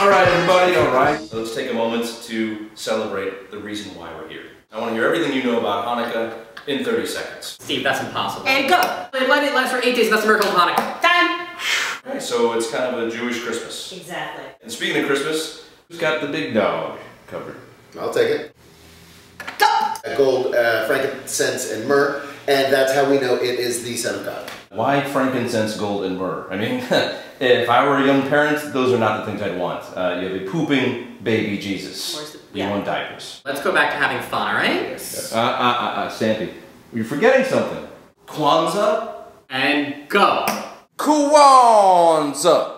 All right, everybody, all right. Let's take a moment to celebrate the reason why we're here. I want to hear everything you know about Hanukkah in 30 seconds. Steve, that's impossible. And go! Let it last for eight days, that's the miracle of Hanukkah. Time! All right, so it's kind of a Jewish Christmas. Exactly. And speaking of Christmas, who's got the big dog covered? I'll take it. Go! Gold, uh, frankincense, and myrrh, and that's how we know it is the Son of God. Why frankincense, gold, and myrrh? I mean, if I were a young parent, those are not the things I'd want. Uh, you have a pooping baby Jesus. Where's the- You yeah. want diapers. Let's go back to having fun, alright? Uh, uh, uh, uh, Sandy, you're forgetting something. Kwanzaa? And go. Kwanzaa.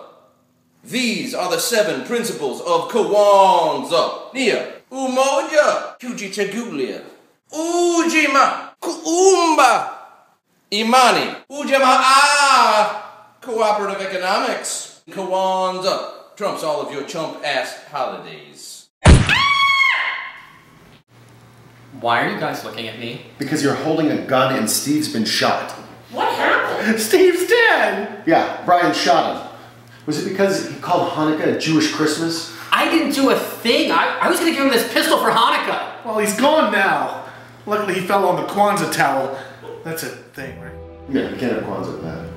These are the seven principles of Kwanzaa. Nia, umoja, kujichagulia, ujima, kuumba, imani, ujamaa, cooperative economics. Kwanzaa trumps all of your chump ass holidays. Why are you guys looking at me? Because you're holding a gun and Steve's been shot. What happened? Steve's dead! Yeah, Brian shot him. Was it because he called Hanukkah a Jewish Christmas? I didn't do a thing. I, I was gonna give him this pistol for Hanukkah. Well, he's gone now. Luckily, he fell on the Kwanzaa towel. That's a thing, right? Yeah, you can't have Kwanzaa with that.